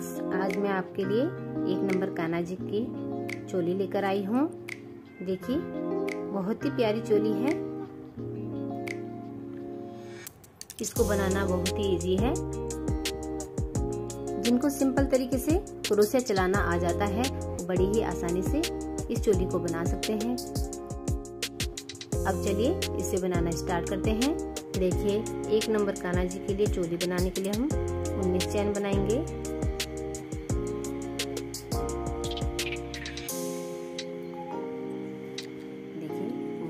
Friends आज मैं आपके लिए एक नंबर कान्हा जी की चोली लेकर आई हूँ। देखिए, बहुत ही प्यारी चोली है। इसको बनाना बहुत ही इजी है। जिनको सिंपल तरीके से क्रोशिया चलाना आ जाता है वो बड़ी ही आसानी से इस चोली को बना सकते हैं। अब चलिए इसे बनाना स्टार्ट करते हैं। देखिए, एक नंबर कान्हा जी के लिए चोली बनाने के लिए हम उन्नीस चैन बनाएँगे।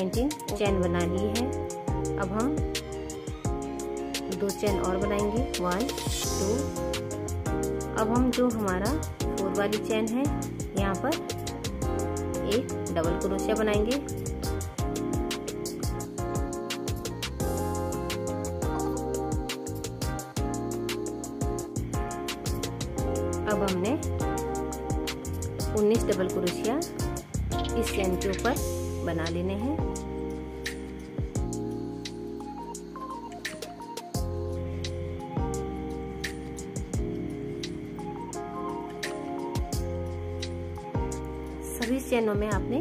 19 चैन बना ली है। अब हम दो चैन और बनाएँगे। वन टू अब हम जो हमारा फोर वाली चैन है, यहाँ पर एक डबल क्रोशिया बनाएँगे। अब हमने 19 डबल क्रोशिया इस चैन के ऊपर बना लेने हैं। सभी चैनों में आपने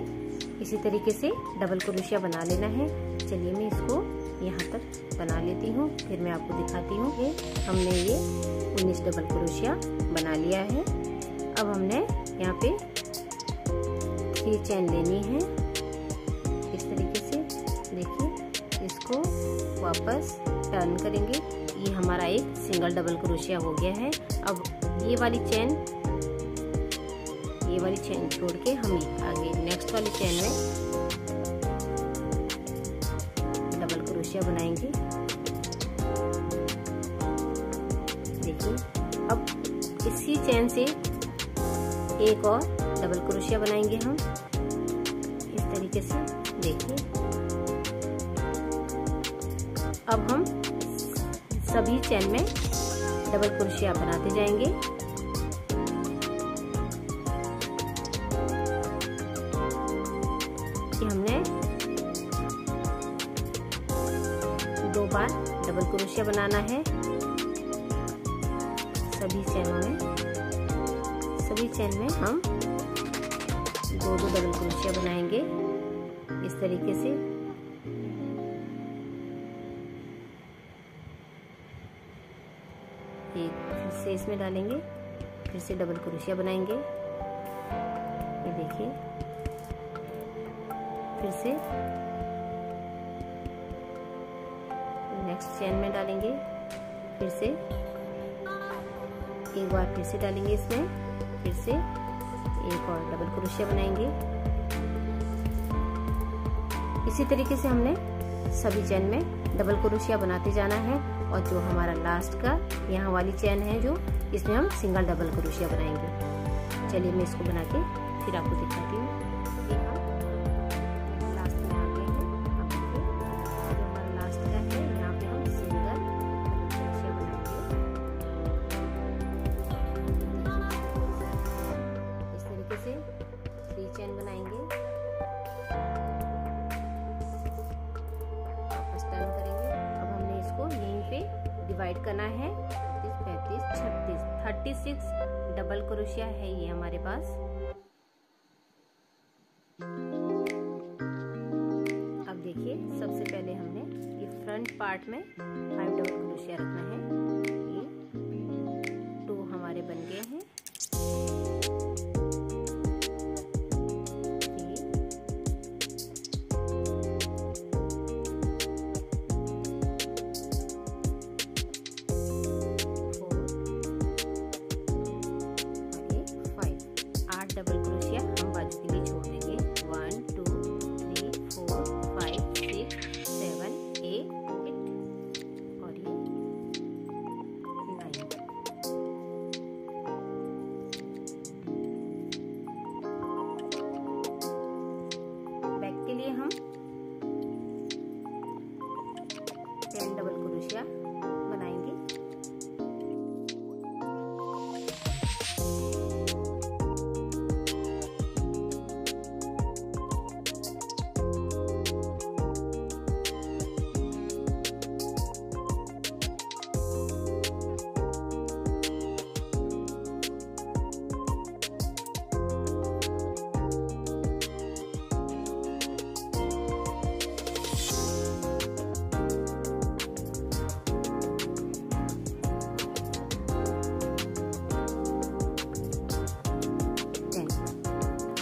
इसी तरीके से डबल क्रोशिया बना लेना है। चलिए मैं इसको यहाँ तक बना लेती हूँ, फिर मैं आपको दिखाती हूँ। कि हमने ये 19 डबल क्रोशिया बना लिया है। अब हमने यहाँ पे थ्री चैन लेनी है। तरीके से देखिए, इसको वापस टर्न करेंगे। ये हमारा एक सिंगल डबल क्रोशिया हो गया है। अब ये वाली चैन ये वाली चैन छोड़ के हम आगे नेक्स्ट वाली चैन में डबल क्रोशिया बनाएँगे। देखिए, अब इसी चैन से एक और डबल क्रोशिया बनाएँगे हम। इस तरीके से देखिए। अब हम सभी चैन में डबल क्रोशिया बनाते जाएँगे। कि हमने दो बार डबल क्रोशिया बनाना है। सभी चैनों में, सभी चैन में हम दो दो डबल क्रोशिया बनाएँगे। इस तरीके से। एक फिर से इसमें डालेंगे, फिर से डबल क्रोशिया बनाएँगे। ये देखिए। फिर से नेक्स्ट चैन में डालेंगे, फिर से एक बार फिर से डालेंगे इसमें, फिर से एक और डबल क्रोशिया बनाएँगे। इसी तरीके से हमने सभी चैन में डबल क्रोशिया बनाते जाना है और जो हमारा लास्ट का यहाँ वाली चैन है जो, इसमें हम सिंगल डबल क्रोशिया बनाएँगे। चलिए मैं इसको बना के फिर आपको दिखाती हूँ। चैन बनाएँगे। डिवाइड करना है। इकतीस पैंतीस, छत्तीस। थर्टी सिक्स डबल क्रोशिया है ये हमारे पास। अब देखिए, सबसे पहले हमने ये फ्रंट पार्ट में फाइव डबल क्रोशिया रखना है। ये टू हमारे बन गए हैं। डबल क्रोशिया हम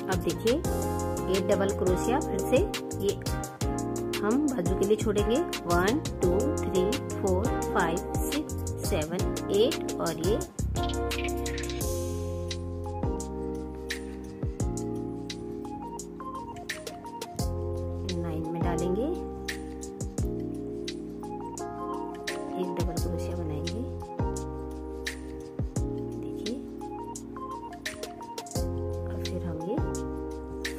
अब देखिए, ये डबल क्रोशिया फिर से, ये हम बाजू के लिए छोड़ेंगे। One two three four five six seven eight और ये। नाइन में डालेंगे।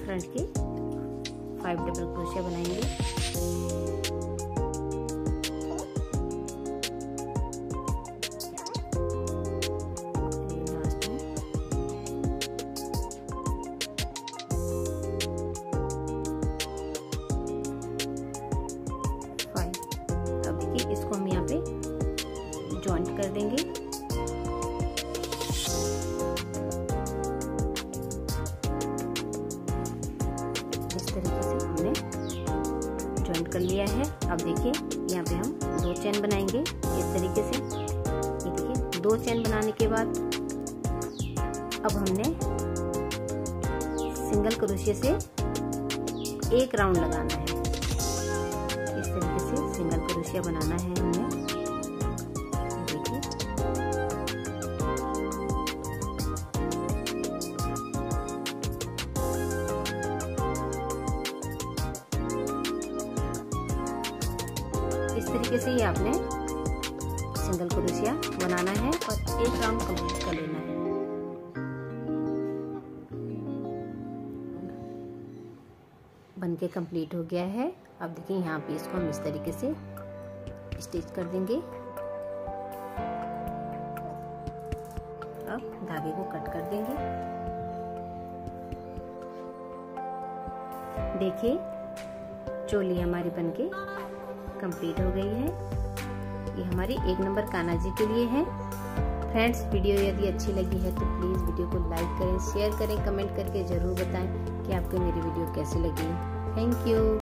फ्रंट के फाइव डबल क्रोशिया बनाएँगे ज्वाइंट कर लिया है। अब देखिए, यहाँ पे हम दो चैन बनाएँगे। इस तरीके से, ये देखिए, दो चैन बनाने के बाद अब हमने सिंगल क्रोशिया से एक राउंड लगाना है। इस तरीके से सिंगल क्रोशिया बनाना है हमें इस तरीके से ही आपने सिंगल क्रोशिया बनाना है और एक राउंड कंप्लीट कर लेना है। बन के कंप्लीट हो गया है। अब देखिए यहाँ पे इसको हम इस तरीके से स्टिच कर देंगे। अब धागे को कट कर देंगे। देखिए, चोली हमारी बनके कंप्लीट हो गई है। ये हमारी एक नंबर काना जी के लिए है। फ्रेंड्स वीडियो यदि अच्छी लगी है तो प्लीज़ वीडियो को लाइक करें शेयर करें कमेंट करके ज़रूर बताएँ कि आपको मेरी वीडियो कैसी लगी। Thank you